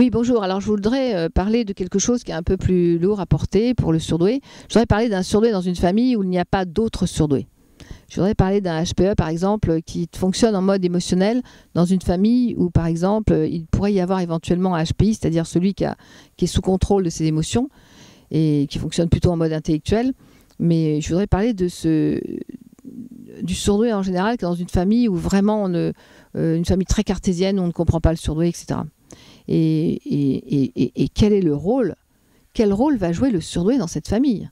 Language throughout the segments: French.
Oui, bonjour. Alors, je voudrais euh, parler de quelque chose qui est un peu plus lourd à porter pour le surdoué. Je voudrais parler d'un surdoué dans une famille où il n'y a pas d'autres surdoués. Je voudrais parler d'un HPE, par exemple, qui fonctionne en mode émotionnel dans une famille où, par exemple, il pourrait y avoir éventuellement un HPI, c'est-à-dire celui qui, est sous contrôle de ses émotions et qui fonctionne plutôt en mode intellectuel. Mais je voudrais parler du surdoué en général, dans une famille où vraiment, euh, une famille très cartésienne, où on ne comprend pas le surdoué, etc. Et, et, et, quel est le rôle Quel rôle va jouer le surdoué dans cette famille?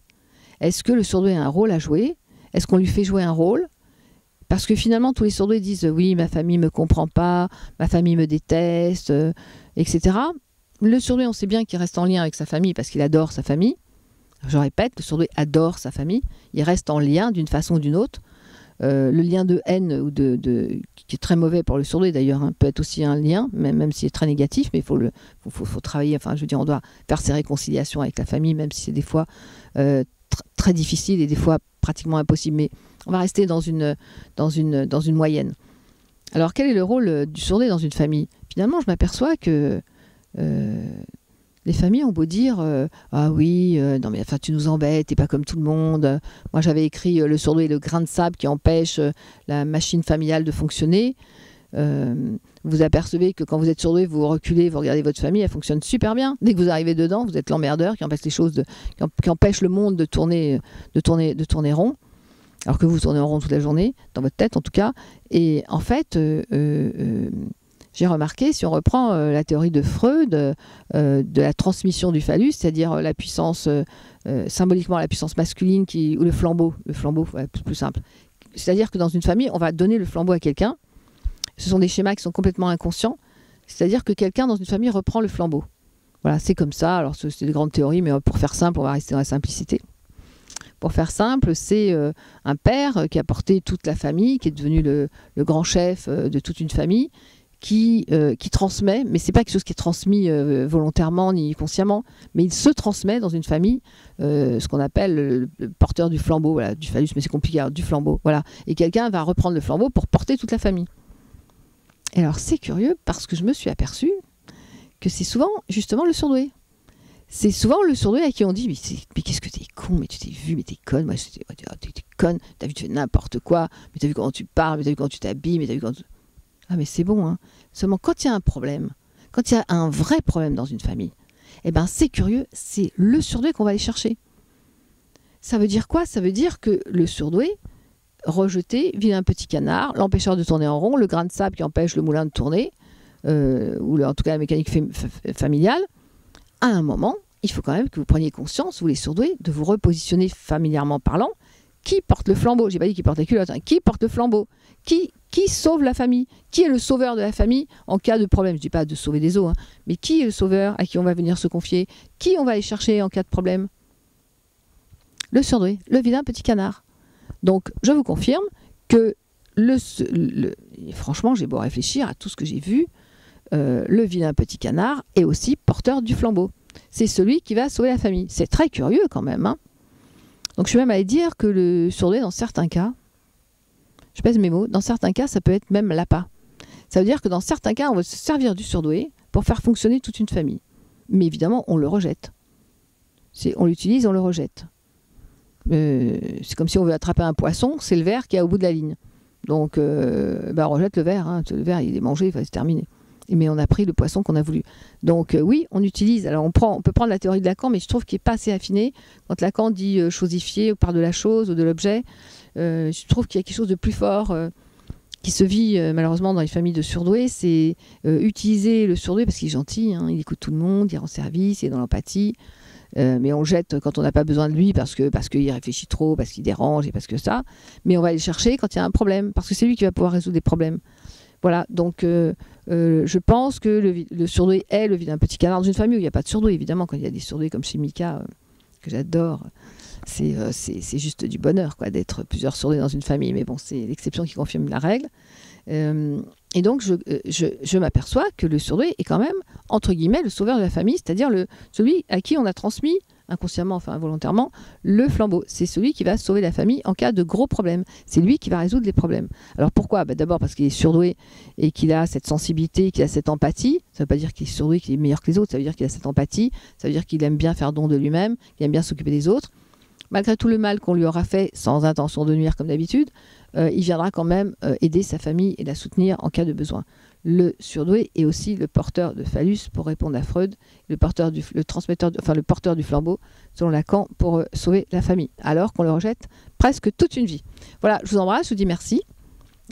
Est-ce que le surdoué a un rôle à jouer? Est-ce qu'on lui fait jouer un rôle? Parce que finalement, tous les surdoués disent oui, ma famille me comprend pas, ma famille me déteste, euh, etc. Le surdoué, on sait bien qu'il reste en lien avec sa famille parce qu'il adore sa famille. Je répète, le surdoué adore sa famille. Il reste en lien d'une façon ou d'une autre. Euh, le lien de haine ou de, qui est très mauvais pour le surdoué d'ailleurs hein, peut être aussi un lien même, même s'il est très négatif mais il faut le faut, travailler enfin je veux dire on doit faire ses réconciliations avec la famille même si c'est des fois euh, très difficile et des fois pratiquement impossible. Mais on va rester dans une dans une dans une moyenne. Alors quel est le rôle euh, du surdoué dans une famille? Finalement je m'aperçois que les familles ont beau dire euh, ah oui euh, non mais enfin tu nous embêtes t'es pas comme tout le monde. Moi j'avais écrit euh, le surdoué et le grain de sable qui empêche la machine familiale de fonctionner. Vous apercevez que quand vous êtes surdoué vous reculez vous regardez votre famille elle fonctionne super bien. Dès que vous arrivez dedans vous êtes l'emmerdeur qui empêche les choses qui, empêche le monde de tourner de tourner de tourner rond. Alors que vous tournez en rond toute la journée dans votre tête en tout cas. Et en fait j'ai remarqué, si on reprend euh, la théorie de Freud euh, de la transmission du phallus, c'est-à-dire euh, la puissance, symboliquement la puissance masculine qui, ou le flambeau, le flambeau, plus, plus simple. C'est-à-dire que dans une famille, on va donner le flambeau à quelqu'un. Ce sont des schémas qui sont complètement inconscients. C'est-à-dire que quelqu'un dans une famille reprend le flambeau. Voilà, c'est comme ça. Alors, c'est des grandes théories, mais pour faire simple, on va rester dans la simplicité. Pour faire simple, c'est un père qui a porté toute la famille, qui est devenu le grand chef de toute une famille, qui, euh, qui transmet, mais c'est pas quelque chose qui est transmis euh, volontairement ni consciemment, mais il se transmet dans une famille, euh, ce qu'on appelle le, porteur du flambeau, voilà, du phallus, mais c'est compliqué, du flambeau, voilà. Et quelqu'un va reprendre le flambeau pour porter toute la famille. Et alors c'est curieux parce que je me suis aperçu que c'est souvent justement le surdoué. C'est souvent le surdoué à qui on dit Mais, qu'est-ce que t'es con, mais tu t'es vu, mais t'es conne, moi t'es conne, t'as vu, tu fais n'importe quoi, mais t'as vu comment tu parles, mais t'as vu comment tu t'habilles, mais t'as vu comment. Ah mais c'est bon, hein. Seulement quand il y a un problème, quand il y a un vrai problème dans une famille, eh ben c'est curieux, c'est le surdoué qu'on va aller chercher. Ça veut dire quoi? Ça veut dire que le surdoué, rejeté, un petit canard, l'empêcheur de tourner en rond, le grain de sable qui empêche le moulin de tourner, euh, ou en tout cas la mécanique familiale, à un moment, il faut quand même que vous preniez conscience, vous les surdoués, de vous repositionner familièrement parlant. Qui porte le flambeau? J'ai pas dit qui porte la culotte. Hein. Qui porte le flambeau? Qui sauve la famille? Qui est le sauveur de la famille en cas de problème? Je dis pas de sauver des eaux, hein, mais qui est le sauveur à qui on va venir se confier? Qui on va aller chercher en cas de problème? Le surdoué, le vilain petit canard. Donc, je vous confirme que le, franchement, j'ai beau réfléchir à tout ce que j'ai vu, euh, le vilain petit canard est aussi porteur du flambeau. C'est celui qui va sauver la famille. C'est très curieux quand même. Hein. Donc je suis même allé dire que le surdoué, dans certains cas, je pèse mes mots, dans certains cas, ça peut être même l'appât. Ça veut dire que dans certains cas, on va se servir du surdoué pour faire fonctionner toute une famille. Mais évidemment, on le rejette. on l'utilise, on le rejette. Euh, c'est comme si on veut attraper un poisson, c'est le verre qui est au bout de la ligne. Donc, euh, bah, on rejette le verre. Hein. Le verre, il est mangé, c'est terminé. Mais on a pris le poisson qu'on a voulu. Donc, euh, oui, on utilise. Alors, on, peut prendre la théorie de Lacan, mais je trouve qu'il n'est pas assez affiné. Quand Lacan dit chosifier, on parle de la chose ou de l'objet. Euh, je trouve qu'il y a quelque chose de plus fort euh, qui se vit euh, malheureusement dans les familles de surdoués, c'est utiliser le surdoué parce qu'il est gentil, hein, il écoute tout le monde, il rend service, il est dans l'empathie. mais on le jette quand on n'a pas besoin de lui parce que parce qu'il réfléchit trop, parce qu'il dérange et parce que ça. Mais on va aller chercher quand il y a un problème parce que c'est lui qui va pouvoir résoudre des problèmes. Voilà, donc je pense que le, le, surdoué est le vilain petit canard dans une famille où il n'y a pas de surdoué, évidemment, quand il y a des surdoués comme chez Mika, que j'adore, euh, c'est juste du bonheur quoi d'être plusieurs surdoués dans une famille. Mais bon, c'est l'exception qui confirme la règle. Euh, et donc, je, euh, je, je m'aperçois que le surdoué est quand même, entre guillemets, le sauveur de la famille, c'est-à-dire le, celui à qui on a transmis inconsciemment, enfin involontairement, le flambeau. C'est celui qui va sauver la famille en cas de gros problèmes. C'est lui qui va résoudre les problèmes. Alors pourquoi? Bah, D'abord parce qu'il est surdoué et qu'il a cette sensibilité, qu'il a cette empathie. Ça ne veut pas dire qu'il est surdoué, qu'il est meilleur que les autres. Ça veut dire qu'il a cette empathie. Ça veut dire qu'il aime bien faire don de lui-même, qu'il aime bien s'occuper des autres. Malgré tout le mal qu'on lui aura fait, sans intention de nuire comme d'habitude, euh, il viendra quand même euh, aider sa famille et la soutenir en cas de besoin. Le surdoué est aussi le porteur de phallus, pour répondre à Freud, le, porteur du, le, le porteur du flambeau, selon Lacan, pour euh, sauver la famille, alors qu'on le rejette presque toute une vie. Voilà, je vous embrasse, je vous dis merci.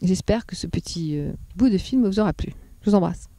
J'espère que ce petit bout de film vous aura plu. Je vous embrasse.